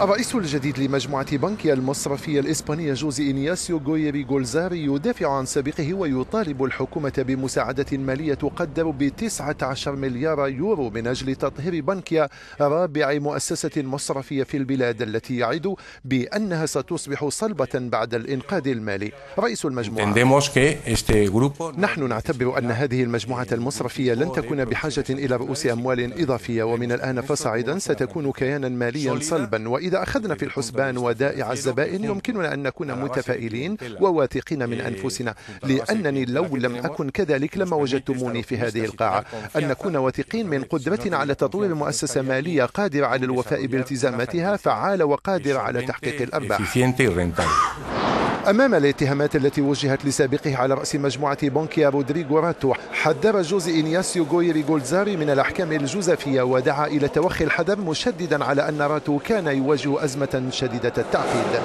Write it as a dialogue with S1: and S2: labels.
S1: الرئيس الجديد لمجموعة بنكيا المصرفية الإسبانية جوزي إنياسيو غويري جولزاري يدافع عن سابقه ويطالب الحكومة بمساعدة مالية تقدر ب 19 مليار يورو من أجل تطهير بنكيا رابع مؤسسة مصرفية في البلاد التي يعد بأنها ستصبح صلبة بعد الإنقاذ المالي. رئيس المجموعة. نحن نعتبر أن هذه المجموعة المصرفية لن تكون بحاجة إلى رؤوس أموال إضافية ومن الآن فصاعدا ستكون كيانا ماليا صلبا وإذا إذا أخذنا في الحسبان ودائع الزبائن يمكننا أن نكون متفائلين وواثقين من أنفسنا لأنني لو لم أكن كذلك لما وجدتموني في هذه القاعة. أن نكون واثقين من قدرتنا على تطوير مؤسسة مالية قادرة على الوفاء بالتزاماتها فعالة وقادرة على تحقيق الأرباح. أمام الاتهامات التي وجهت لسابقه على رأس مجموعة بونكيا رودريغو راتو حذر جوزي إنياسيو غويري جولزاري من الأحكام الجزافية ودعا إلى توخي الحذر مشددا على أن راتو كان يواجه أزمة شديدة التعقيد.